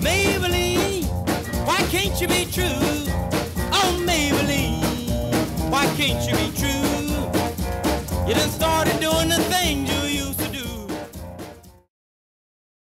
Maybelline, why can't you be true? Oh, Maybelline, why can't you be true? You done started